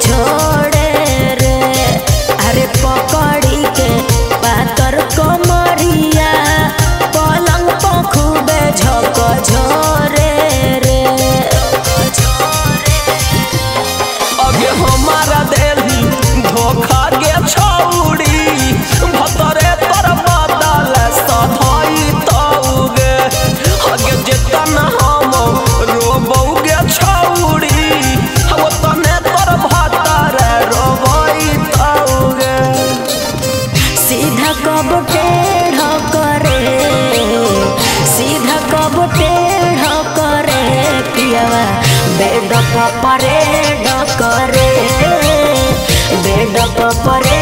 છો सीधा कब टेढ़ करे सीधा कब टेढ़ करे पियावा बेड परे डकरे बेड परे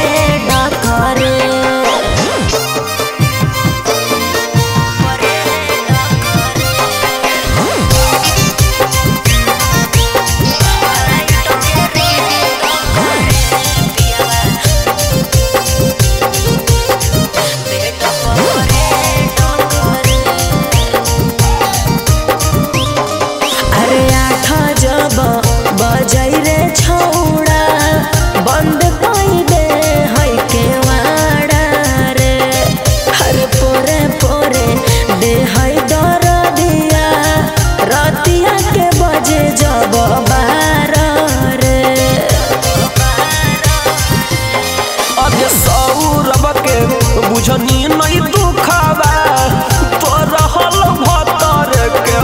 बुझनी नहीं दुखवा तो रहल भतर के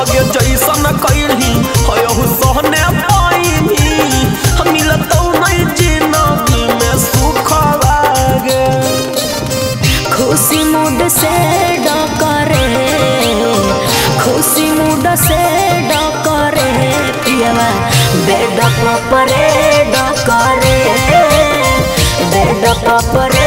अगे जैसन कैली हयहु सहने नहीं जिनगी में खुशी मूड से डकरे, खुशी मूड से डकरे, पियवा बेड डकरे। proper